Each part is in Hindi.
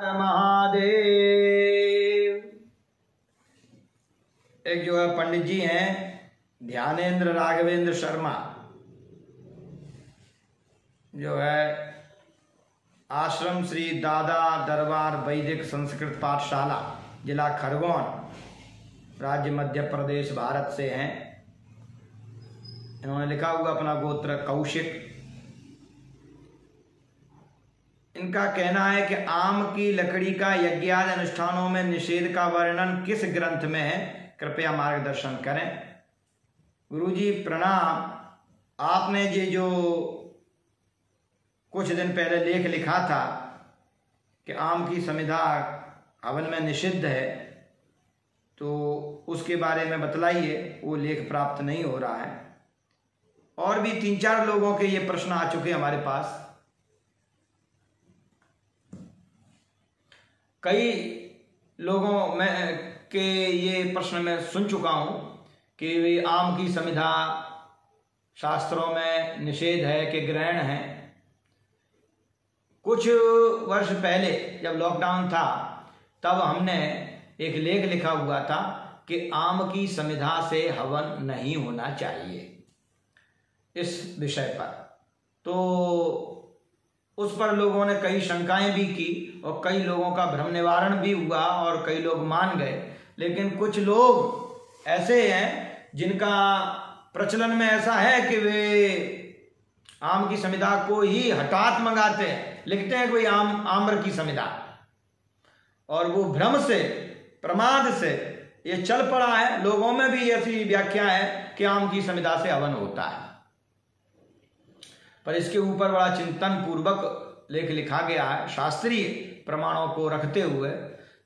महादेव। एक जो है पंडित जी हैं ध्यानेन्द्र राघवेंद्र शर्मा। जो है आश्रम श्री दादा दरबार वैदिक संस्कृत पाठशाला, जिला खरगोन, राज्य मध्य प्रदेश, भारत से हैं। इन्होंने लिखा हुआ अपना गोत्र कौशिक। इनका कहना है कि आम की लकड़ी का यज्ञाद अनुष्ठानों में निषेध का वर्णन किस ग्रंथ में है? कृपया मार्गदर्शन करें। गुरुजी, प्रणाम। आपने ये जो कुछ दिन पहले लेख लिखा था कि आम की संविधा हवन में निषिद्ध है तो उसके बारे में बतलाइए, वो लेख प्राप्त नहीं हो रहा है। और भी तीन चार लोगों के ये प्रश्न आ चुके हमारे पास। कई लोगों में, के ये प्रश्न मैं सुन चुका हूँ कि आम की संविधा शास्त्रों में निषेध है कि ग्रहण है। कुछ वर्ष पहले जब लॉकडाउन था, तब हमने एक लेख लिखा हुआ था कि आम की संविधा से हवन नहीं होना चाहिए। इस विषय पर। तो उस पर लोगों ने कई शंकाएँ भी की और कई लोगों का भ्रम निवारण भी हुआ और कई लोग मान गए। लेकिन कुछ लोग ऐसे हैं जिनका प्रचलन में ऐसा है कि वे आम की समिधा को ही हठात मंगाते हैं। लिखते हैं कोई आम, आम्र की समिधा। और वो भ्रम से, प्रमाद से ये चल पड़ा है। लोगों में भी ऐसी व्याख्या है कि आम की समिधा से हवन होता है। पर इसके ऊपर बड़ा चिंतन पूर्वक लेख लिखा गया है, शास्त्रीय प्रमाणों को रखते हुए,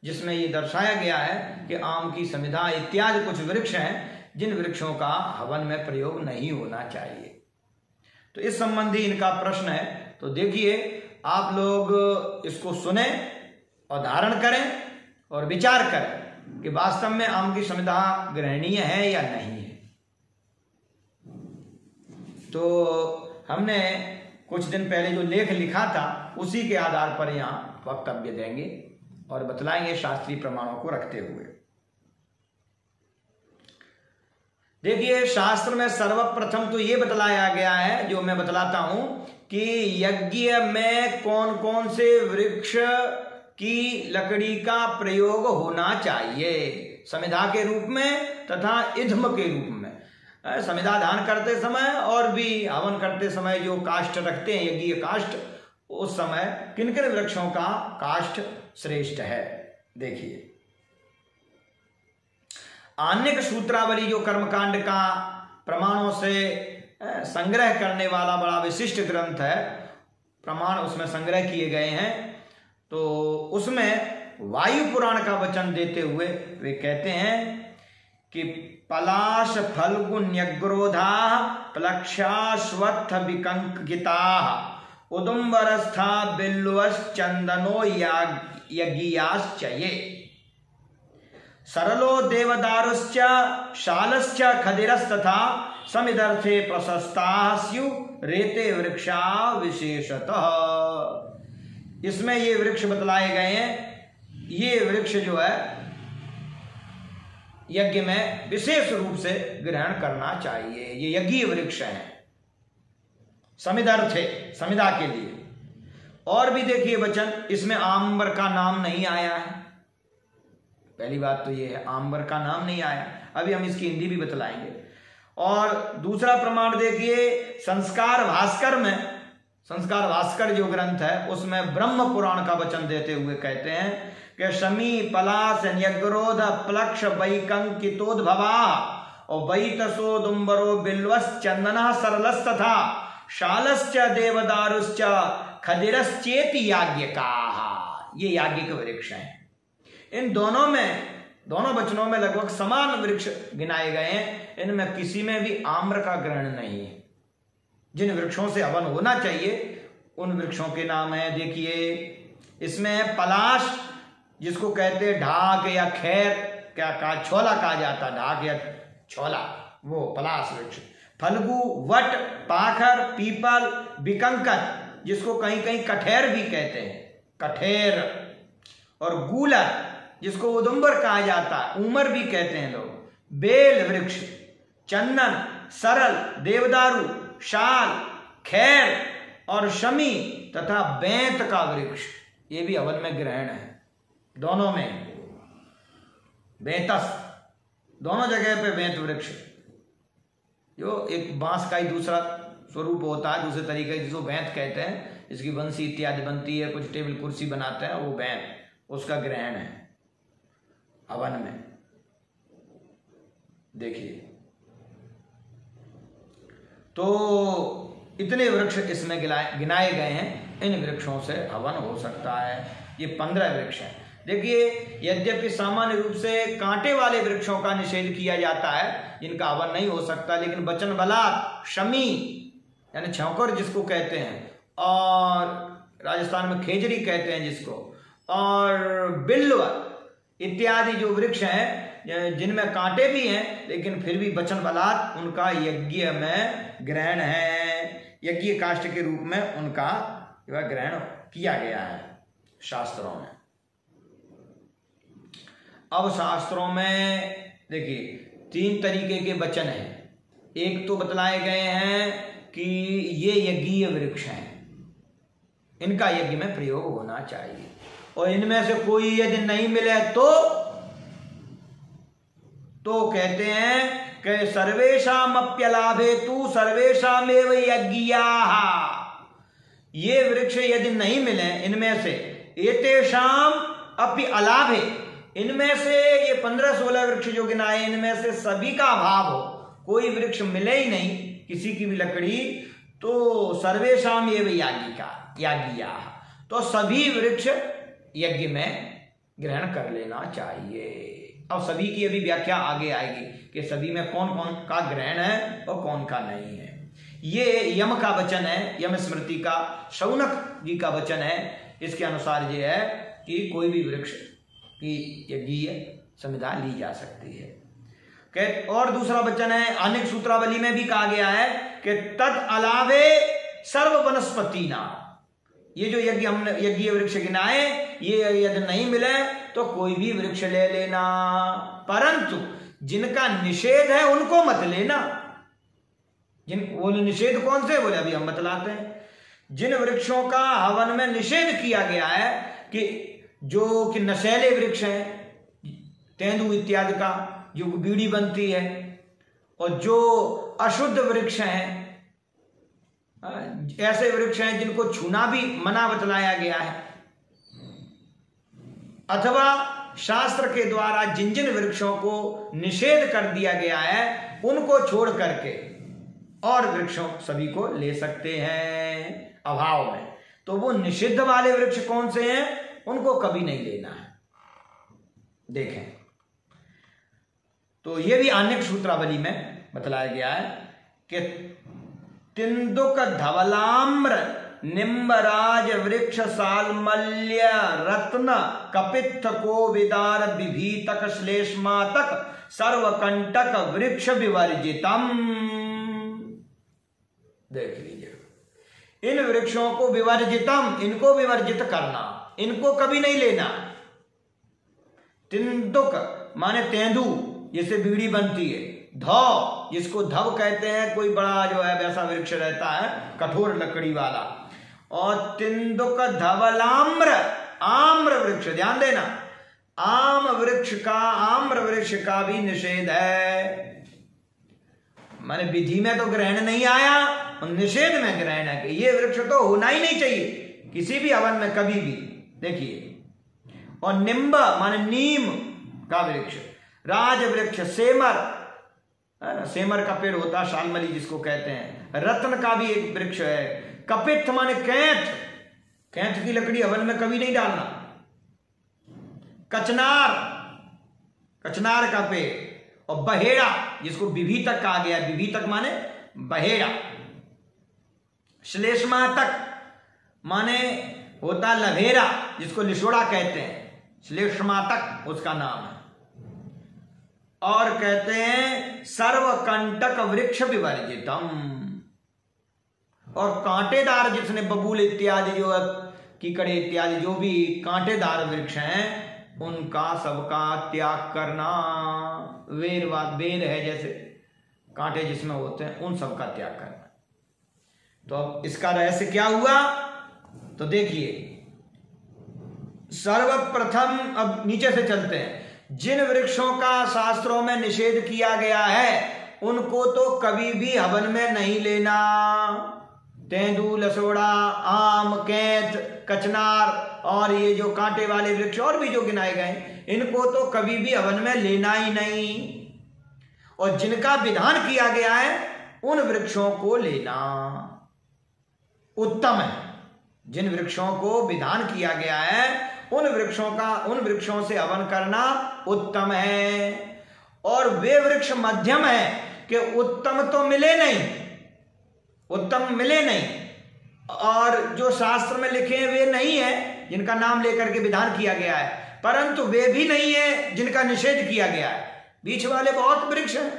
जिसमें ये दर्शाया गया है कि आम की संविधा इत्यादि कुछ वृक्ष हैं, जिन वृक्षों का हवन में प्रयोग नहीं होना चाहिए। तो इस संबंधी इनका प्रश्न है तो देखिए, आप लोग इसको सुने और धारण करें और विचार करें कि वास्तव में आम की संविधा ग्रहणीय है या नहीं है। तो हमने कुछ दिन पहले जो लेख लिखा था, उसी के आधार पर यहाँ वक्तव्य देंगे और बतलाएँगे शास्त्रीय प्रमाणों को रखते हुए। देखिए, शास्त्र में सर्वप्रथम तो ये बतलाया गया है, जो मैं बतलाता हूँ कि यज्ञ में कौन कौन से वृक्ष की लकड़ी का प्रयोग होना चाहिए? समिधा के रूप में तथा इधम के रूप में। समिधा दान करते समय और भी हवन करते समय जो काष्ट रखते हैं, यज्ञ काष्ट उस समय किन किन वृक्षों का काष्ट श्रेष्ठ है? देखिए। आन्यक सूत्रावली जो कर्मकांड का प्रमाणों से संग्रह करने वाला बड़ा विशिष्ट ग्रंथ है, प्रमाण उसमें संग्रह किए गए हैं तो उसमें वायु पुराण का वचन देते हुए वे कहते हैं कि पलाश फल्गुन्यग्रोधा प्लक्षाश्वत्थ विकंकिता उदुम्बरस्था बिल्वश्चंदनो यज्ञाश्चये सरलो देवदारुश्च, शालश्च खदिरस्तथा, समिदर्थे प्रशस्ता स्यु रेते वृक्षा विशेषतः। इसमें ये वृक्ष बतलाए गए हैं। ये वृक्ष जो है यज्ञ में विशेष रूप से ग्रहण करना चाहिए। ये यज्ञ वृक्ष है। समिदर्थ है समिधा के लिए। और भी देखिए वचन, इसमें आम्बर का नाम नहीं आया है। पहली बात तो ये है, आम्बर का नाम नहीं आया। अभी हम इसकी हिंदी भी बतलाएँगे। और दूसरा प्रमाण देखिए, संस्कार भास्कर में, संस्कार भास्कर जो ग्रंथ है, उसमें ब्रह्म पुराण का वचन देते हुए कहते हैं शमी पलास न्यग्रोध प्लक्ष वैकंकितोद्भवा। और वैतसो दुम्बरो बिल्वस चंदना सरलस तथा शालश्च देवदारुश्च खदिरश्चेत याज्ञ का ये याज्ञिक वृक्ष हैं। इन दोनों में, दोनों वचनों में लगभग समान वृक्ष गिनाए गए हैं। इनमें किसी में भी आम्र का ग्रहण नहीं है। जिन वृक्षों से हवन होना चाहिए, उन वृक्षों के नाम है, देखिए, इसमें पलाश जिसको कहते हैं ढाक या खैर, क्या कहा, छोला कहा जाता ढाक या छोला, वो पलाश वृक्ष। फल्गु, वट, पाखर, पीपल बिकंकर जिसको कहीं कहीं कठेर भी कहते हैं, कठेर। और गूलर, जिसको उदुम्बर कहा जाता है, उमर भी कहते हैं लोग। बेल वृक्ष, चंदन, सरल, देवदारू, शाल, खैर और शमी तथा बैंत का वृक्ष, ये भी अवन में ग्रहण है। दोनों में बेतस, दोनों जगह पे बेंत वृक्ष जो एक बाँस का ही दूसरा स्वरूप होता है, दूसरे तरीके जिसको बैंत कहते हैं इसकी बंसी इत्यादि बनती है, कुछ टेबल कुर्सी बनाते हैं, वो बैंत, उसका ग्रहण है हवन में। देखिए। तो इतने वृक्ष इसमें गिनाए गए हैं, इन वृक्षों से हवन हो सकता है। ये पंद्रह वृक्ष हैं। देखिए, यद्यपि सामान्य रूप से कांटे वाले वृक्षों का निषेध किया जाता है, जिनका हवन नहीं हो सकता, लेकिन वचन बलात् शमी, यानी छौकर जिसको कहते हैं, और राजस्थान में खेजरी कहते हैं जिसको, और बिल्व इत्यादि जो वृक्ष हैं जिनमें कांटे भी हैं, लेकिन फिर भी वचन बलात् उनका यज्ञ में ग्रहण है। यज्ञ काष्ट के रूप में उनका ग्रहण किया गया है शास्त्रों में। अब शास्त्रों में, देखिए, तीन तरीके के वचन हैं। एक तो बतलाए गए हैं कि ये यज्ञीय वृक्ष हैं। इनका यज्ञ में प्रयोग होना चाहिए। और इनमें से कोई यदि नहीं मिले तो तो कहते हैं कि सर्वेशम अप्यलाभे तू सर्वेशम यज्ञिया। ये वृक्ष यदि नहीं मिले, इनमें से एतेषाम अपि अलाभे। इनमें से ये पंद्रह सोलह वृक्ष जो गिनाए इनमें से सभी का अभाव हो। कोई वृक्ष मिले ही नहीं, किसी की भी लकड़ी। तो सर्वेशम ये यागी का यागिया तो सभी वृक्ष यज्ञ में ग्रहण कर लेना चाहिए। अब सभी की अभी व्याख्या आगे आएगी कि सभी में कौन कौन का ग्रहण है और कौन का नहीं है। ये यम का वचन है, यम स्मृति का, शौनक जी का वचन है। इसके अनुसार ये है कि कोई भी वृक्ष की यज्ञीय संविधा ली जा सकती है। कह और दूसरा वचन है, अनेक सूत्रावली में भी कहा गया है कि तद अलावे सर्व वनस्पति ना ये जो यज्ञ हमने, यज्ञ वृक्ष गिनाए, ये यदि नहीं मिले तो कोई भी वृक्ष ले लेना। परंतु जिनका निषेध है, उनको मत लेना। जिन, वो निषेध कौन से, बोले, अभी हम बतलाते हैं। जिन वृक्षों का हवन में निषेध किया गया है कि जो कि नशैले वृक्ष हैं, तेंदु इत्यादि का, जो बीड़ी बनती है, और जो अशुद्ध वृक्ष हैं ऐसे वृक्ष हैं जिनको छूना भी मना बतलाया गया है। अथवा शास्त्र के द्वारा जिन जिन वृक्षों को निषेध कर दिया गया है, उनको छोड़ करके और वृक्षों, सभी को ले सकते हैं अभाव में। तो वो निषिद्ध वाले वृक्ष कौन से हैं? उनको कभी नहीं लेना है। देखें। तो ये भी अनेक सूत्रावली में बतलाया गया है कि तिंदुक धवलाम्र, निम्बराज, वृक्ष, सालमल्य, रत्न, कपित्थ को विदार विभीतक श्लेष्मा तक सर्वकंटक, वृक्ष विवर्जितम। देख लीजिए। इन वृक्षों को विवर्जितम, इनको विवर्जित करना। इनको कभी नहीं लेना। तिंदुक माने तेंदु, जिससे बीड़ी बनती है। धौ, जिसको धव कहते हैं, कोई बड़ा जो है, वैसा वृक्ष रहता है, कठोर लकड़ी वाला। और तिंदुक धवलाम्र, आम्र वृक्ष, ध्यान देना। आम वृक्ष का, आम्र वृक्ष का भी निषेध है। माने विधि में तो ग्रहण नहीं आया और निषेध में ग्रहण है कि ये वृक्ष तो होना ही नहीं चाहिए, किसी भी हवन में कभी भी। देखिए। और निम्ब माने नीम का वृक्ष। राज वृक्ष सेमर। है ना? सेमर का पेड़ होता है शालमली जिसको कहते हैं। रत्न का भी एक वृक्ष है। कपित्थ माने कैथ कैथ की लकड़ी हवन में कभी नहीं डालना। कचनार। कचनार का पेड़। और बहेड़ा, जिसको विभीतक कहा गया विभीतक माने बहेड़ा। श्लेष्मा तक माने होता लभेरा जिसको लिशोड़ा कहते हैं। श्लेष्मातक उसका नाम है। और कहते हैं, सर्वकंटक वृक्ष विवर्जितम। और कांटेदार जिसने बबूल इत्यादि जो, कीकड़े इत्यादि जो भी कांटेदार वृक्ष हैं, उनका सबका त्याग करना। वेर वेर है जैसे कांटे जिसमें होते हैं, उन सबका त्याग करना। तो अब इसका रहस्य क्या हुआ? तो देखिए, सर्वप्रथम अब नीचे से चलते हैं। जिन वृक्षों का शास्त्रों में निषेध किया गया है, उनको तो कभी भी हवन में नहीं लेना। तेंदू, लसोड़ा, आम कैत कचनार और ये जो कांटे वाले वृक्ष और भी जो गिनाए गए, इनको तो कभी भी हवन में लेना ही नहीं। और जिनका विधान किया गया है, उन वृक्षों को लेना। उत्तम है। जिन वृक्षों को विधान किया गया है, उन वृक्षों का, उन वृक्षों से हवन करना उत्तम है। और वे वृक्ष मध्यम है कि उत्तम तो मिले नहीं, उत्तम मिले नहीं। और जो शास्त्र में लिखे हैं, वे नहीं है, जिनका नाम लेकर के विधान किया गया है। परंतु वे भी नहीं है, जिनका निषेध किया गया है। बीच वाले बहुत वृक्ष हैं,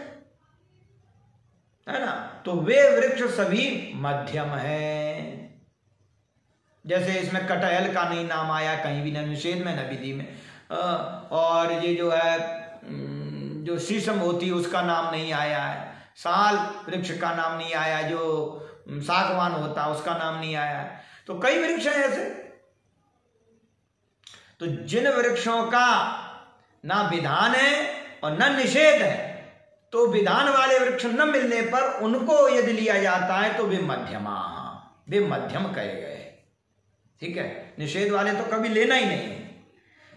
है ना? तो वे वृक्ष सभी मध्यम है। जैसे इसमें कटहल का नहीं नाम आया, कहीं भी न निषेध में न विधि में। और ये जो है जो शीशम होती उसका नाम नहीं आया है। साल वृक्ष का नाम नहीं आया जो सागवान होता उसका नाम नहीं आया है। तो कई वृक्ष हैं ऐसे। तो जिन वृक्षों का ना विधान है और न निषेध है तो विधान वाले वृक्ष न मिलने पर उनको यदि लिया जाता है तो वे मध्यमा, वे मध्यम कहे गए ठीक है? निषेध वाले तो कभी लेना ही नहीं है।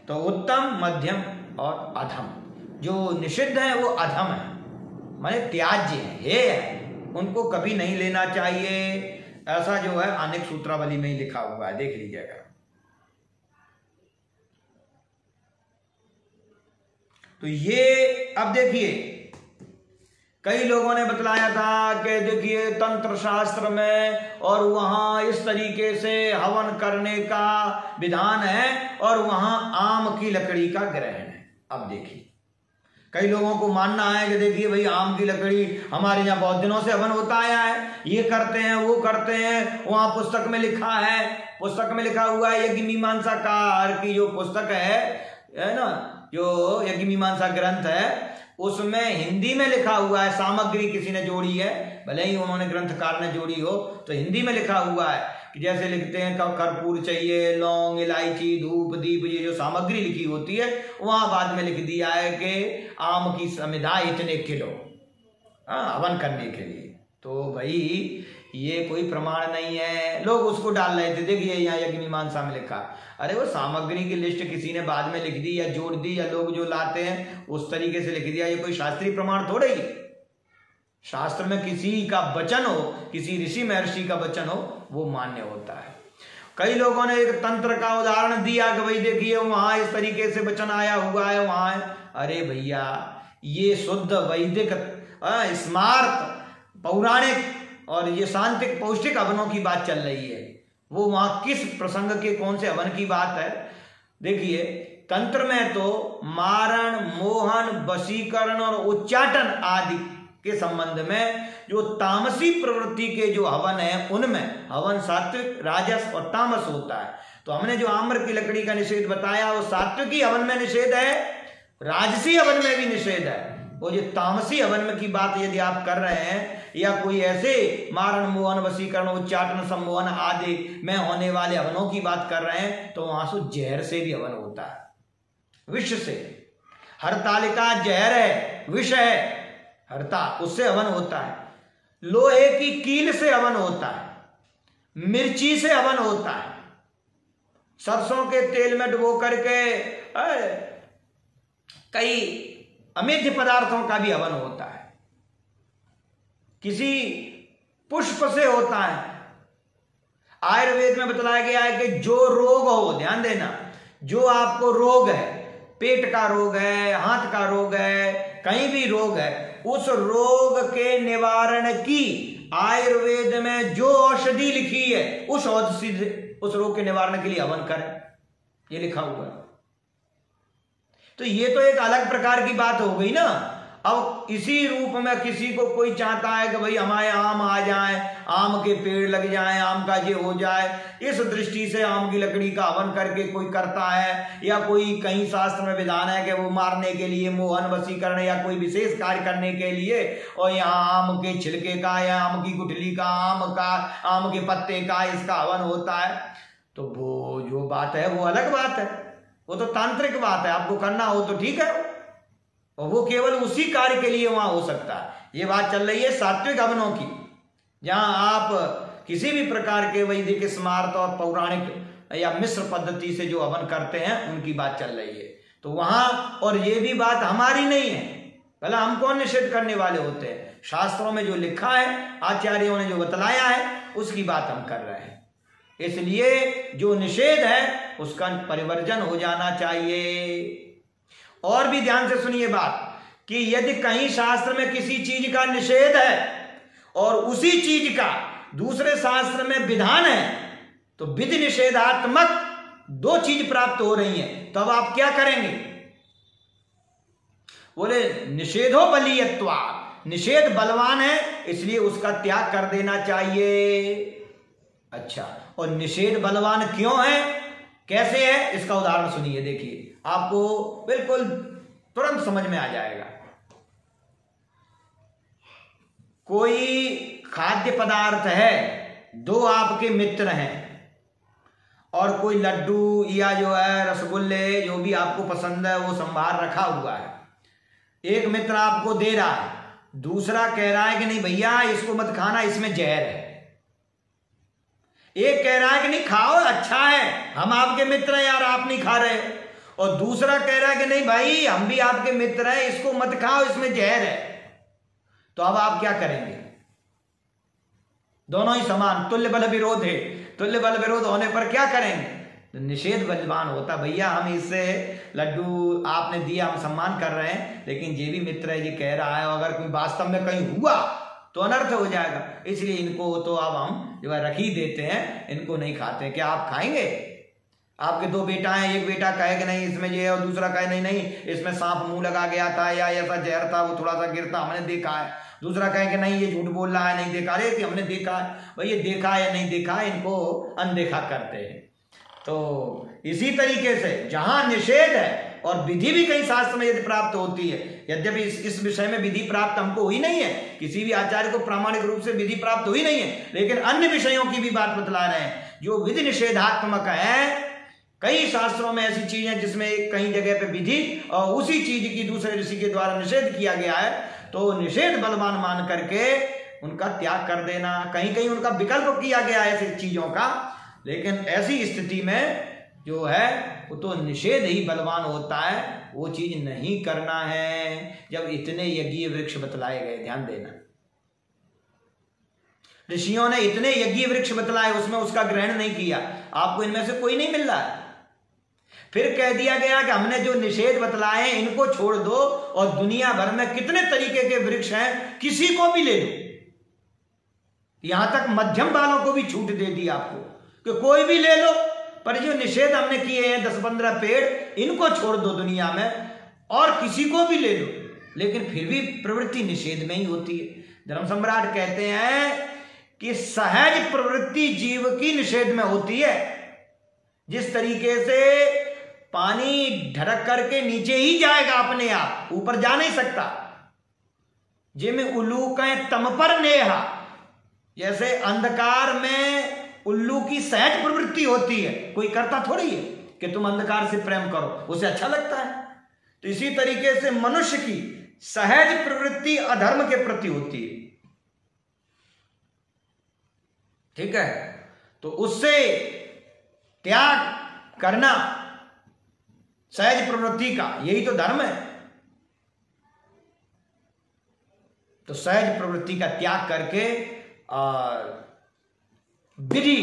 तो उत्तम, मध्यम और अधम। जो निषिद्ध है, वो अधम है। माने त्याज्य है हे है। उनको कभी नहीं लेना चाहिए। ऐसा जो है, अनेक सूत्रावली में ही लिखा हुआ है। देख लीजिएगा तो ये, अब देखिए कई लोगों ने बतलाया था कि देखिए तंत्र शास्त्र में और वहाँ इस तरीके से हवन करने का विधान है और वहाँ आम की लकड़ी का ग्रहण है। अब देखिए। कई लोगों को मानना है कि देखिए भाई, आम की लकड़ी हमारे यहाँ बहुत दिनों से हवन होता आया है। ये करते हैं, वो करते हैं, वहाँ पुस्तक में लिखा है। पुस्तक में लिखा हुआ है यज्ञ मीमांसा कार की जो पुस्तक है ना? जो यज्ञ मीमांसा ग्रंथ है उसमें हिंदी में लिखा हुआ है, सामग्री किसी ने जोड़ी है, भले ही उन्होंने ग्रंथकार ने जोड़ी हो तो हिंदी में लिखा हुआ है कि जैसे लिखते हैं कब कर्पूर चाहिए, लौंग, इलायची, धूप, दीप, ये जो सामग्री लिखी होती है, वहाँ बाद में लिख दिया है कि आम की समिधा इतने किलो हाँ हवन करने के लिए। तो भाई ये कोई प्रमाण नहीं है। लोग उसको डाल रहे थे, देखिए यहाँ यज्ञ मीमांसा में लिखा। अरे वो सामग्री की लिस्ट किसी ने बाद में लिख दी या जोड़ दी या लोग जो लाते हैं, उस तरीके से लिख दिया। ये कोई शास्त्रीय प्रमाण थोड़ा ही। शास्त्र में किसी का वचन हो, किसी ऋषि महर्षि का वचन हो, वो मान्य होता है। कई लोगों ने एक तंत्र का उदाहरण दिया कि भाई देखिए, वहाँ इस तरीके से वचन आया, हुआ है, वहाँ अरे भैया, ये शुद्ध वैदिक स्मार्ट पौराणिक और ये शांतिक पौष्टिक हवनों की बात चल रही है। वो वहाँ किस प्रसंग के कौन से हवन की बात है? देखिए, तंत्र में तो मारण, मोहन, वशीकरण और उच्चाटन आदि के संबंध में जो तामसी प्रवृत्ति के जो हवन है, उनमें हवन सात्विक, राजस और तामस होता है। तो हमने जो आम्र की लकड़ी का निषेध बताया, वो सात्विकी हवन में निषेध है, राजसी हवन में भी निषेध है। वो जो तामसी हवन में की बात यदि आप कर रहे हैं या कोई ऐसे मारण मोहन, वसीकरण, उच्चाटन सम्मोहन आदि में होने वाले हवनों की बात कर रहे हैं तो वहाँ से जहर से भी हवन होता है। विष से। हर तालिका जहर है, विष है, हरता, उससे हवन होता है। लोहे की कील से हवन होता है। मिर्ची से हवन होता है। सरसों के तेल में डुबो करके कई अमेध्य पदार्थों का भी हवन होता है। किसी पुष्प से होता है। आयुर्वेद में बताया गया है कि जो रोग हो, ध्यान देना, जो आपको रोग है, पेट का रोग है, हाथ का रोग है, कहीं भी रोग है, उस रोग के निवारण की आयुर्वेद में जो औषधि लिखी है, उस औषधि उस रोग के निवारण के लिए हवन करें। ये लिखा हुआ है। तो ये तो एक अलग प्रकार की बात हो गई ना। अब इसी रूप में किसी को कोई चाहता है कि भाई हमारे आम आ जाए, आम के पेड़ लग जाए, आम का ये हो जाए, इस दृष्टि से आम की लकड़ी का हवन करके कोई करता है, या कोई कहीं शास्त्र में विधान है कि वो मारने के लिए मोहन वसीकरण या कोई विशेष कार्य करने के लिए, और यहाँ आम के छिलके का या आम की गुठली का, आम का, आम के पत्ते का इसका हवन होता है तो वो जो बात है वो अलग बात है, वो तो तांत्रिक बात है, आपको करना हो तो ठीक है। और वो केवल उसी कार्य के लिए वहाँ हो सकता है। ये बात चल रही है सात्विक हवनों की, जहाँ आप किसी भी प्रकार के वैदिक स्मार्थ और पौराणिक या मिश्र पद्धति से जो हवन करते हैं, उनकी बात चल रही है। तो वहाँ, और ये भी बात हमारी नहीं है। पहले हम कौन निषेध करने वाले होते हैं? शास्त्रों में जो लिखा है, आचार्यों ने जो बतलाया है, उसकी बात हम कर रहे हैं। इसलिए जो निषेध है, उसका परिवर्जन हो जाना चाहिए। और भी ध्यान से सुनिए बात, कि यदि कहीं शास्त्र में किसी चीज़ का निषेध है और उसी चीज़ का दूसरे शास्त्र में विधान है तो विधि निषेधात्मक दो चीज़ प्राप्त हो रही है। तो अब आप क्या करेंगे? बोले, निषेधो बलियत्वा निषेध बलवान है, इसलिए उसका त्याग कर देना चाहिए। अच्छा और निषेध बलवान क्यों है? कैसे है? इसका उदाहरण सुनिए, देखिए। आपको बिल्कुल तुरंत समझ में आ जाएगा। कोई खाद्य पदार्थ है, दो आपके मित्र हैं, और कोई लड्डू या जो है रसगुल्ले, जो भी आपको पसंद है, वो संभार रखा हुआ है। एक मित्र आपको दे रहा है, दूसरा कह रहा है कि नहीं भैया, इसको मत खाना, इसमें जहर है। एक कह रहा है कि नहीं, खाओ अच्छा है, हम आपके मित्र हैं यार, आप नहीं खा रहे। और दूसरा कह रहा है कि नहीं भाई, हम भी आपके मित्र हैं, इसको मत खाओ, इसमें जहर है। तो अब आप क्या करेंगे? दोनों ही समान, तुल्य बल विरोध है। तुल्य बल विरोध होने पर क्या करेंगे? तो निषेध बलवान होता, भैया, हम इससे लड्डू आपने दिया, हम सम्मान कर रहे हैं, लेकिन ये भी मित्र है, ये कह रहा है अगर कोई वास्तव में कहीं हुआ तो अनर्थ हो जाएगा। इसलिए इनको तो अब हम जो है रख ही देते हैं, इनको नहीं खाते। क्या आप खाएँगे? आपके दो बेटा हैं एक बेटा कहे कि नहीं इसमें ये है और दूसरा कहे नहीं नहीं इसमें सांप मुँह लगा गया था या ऐसा जहर था वो थोड़ा सा गिरता हमने देखा है। दूसरा कहे कि नहीं ये झूठ बोल रहा है नहीं देखा। अरे हमने देखा है। भाई ये देखा या नहीं देखा इनको अनदेखा करते हैं। तो इसी तरीके से जहाँ निषेध है और विधि भी कहीं शास्त्र में यदि प्राप्त होती है यद्यपि इस, इस विषय में विधि प्राप्त हमको हुई नहीं है किसी भी आचार्य को प्रामाणिक रूप से विधि प्राप्त हुई नहीं है लेकिन अन्य विषयों की भी बात बतला रहे हैं। जो विधि निषेधात्मक है कई शास्त्रों में ऐसी चीज़ें जिसमें एक कई जगह पे विधि और उसी चीज़ की दूसरे ऋषि के द्वारा निषेध किया गया है तो निषेध बलवान मान करके उनका त्याग कर देना कहीं कहीं उनका विकल्प किया गया है ऐसी चीज़ों का। लेकिन ऐसी स्थिति में जो है, वो तो निषेध ही बलवान होता है, वो चीज़ नहीं करना है, जब इतने यज्ञ वृक्ष बतलाए गए, ध्यान देना। ऋषियों ने इतने यज्ञ वृक्ष बतलाए, उसमें उसका ग्रहण नहीं किया, आपको इनमें से कोई नहीं मिल रहा है। फिर कह दिया गया कि हमने जो निषेध बतलाए इनको छोड़ दो और दुनिया भर में कितने तरीके के वृक्ष हैं, किसी को भी ले लो। यहाँ तक मध्यम वालों को भी छूट दे दी आपको कि कोई भी ले लो, पर जो निषेध हमने किए हैं, दस पंद्रह पेड़, इनको छोड़ दो दुनिया में और किसी को भी ले लो। लेकिन फिर भी प्रवृत्ति निषेध में ही होती है। धर्म सम्राट कहते हैं कि सहज प्रवृत्ति जीव की निषेध में होती है। जिस तरीके से पानी ढड़क करके नीचे ही जाएगा अपने आप। ऊपर जा नहीं सकता। जिम उलू तम पर नेहा। जैसे अंधकार में उल्लू की सहज प्रवृत्ति होती है। कोई करता थोड़ी है कि तुम अंधकार से प्रेम करो। उसे अच्छा लगता है। तो इसी तरीके से मनुष्य की सहज प्रवृत्ति अधर्म के प्रति होती है। ठीक है? तो उससे त्याग करना सहज प्रवृत्ति का, यही तो धर्म है। तो सहज प्रवृत्ति का त्याग करके और विधि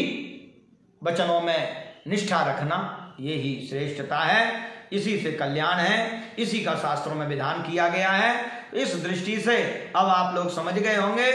वचनों में निष्ठा रखना यही श्रेष्ठता है। इसी से कल्याण है, इसी का शास्त्रों में विधान किया गया है। इस दृष्टि से अब आप लोग समझ गए होंगे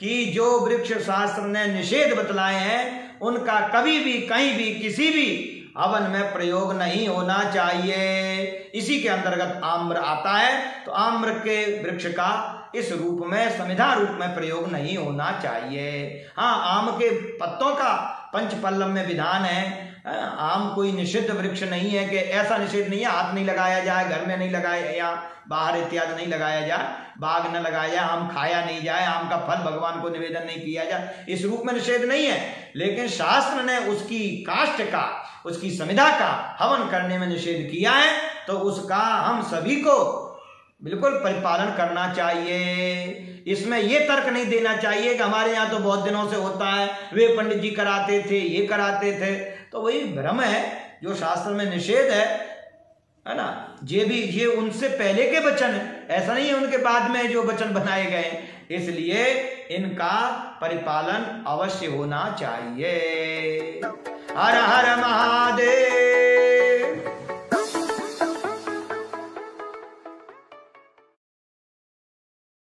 कि जो वृक्ष शास्त्र ने निषेध बतलाए हैं, उनका कभी भी, कहीं भी, किसी भी हवन में प्रयोग नहीं होना चाहिए। इसी के अंतर्गत आम्र आता है तो आम्र के वृक्ष का इस रूप में संविधा रूप में प्रयोग नहीं होना चाहिए। हाँ आम के पत्तों का पंच पल्लव में विधान है। आम कोई निषिद्ध वृक्ष नहीं है कि ऐसा निषेध नहीं है, हाथ नहीं लगाया जाए, घर में नहीं लगाया या बाहर इत्यादि नहीं लगाया जाए। बाग न लगाया, आम खाया नहीं जाए, आम का फल भगवान को निवेदन नहीं किया जाए। इस रूप में निषेध नहीं है, लेकिन शास्त्र ने उसकी काष्ट का, उसकी संविधा का हवन करने में निषेध किया है तो उसका हम सभी को बिल्कुल परिपालन करना चाहिए। इसमें यह तर्क नहीं देना चाहिए कि हमारे यहाँ तो बहुत दिनों से होता है, वे पंडित जी कराते थे, ये कराते थे। तो वही भ्रम है, जो शास्त्र में निषेध है है ना? ये भी, ये उनसे पहले के वचन है। ऐसा नहीं है उनके बाद में जो वचन बनाए गए इसलिए इनका परिपालन अवश्य होना चाहिए। हर हर महादेव।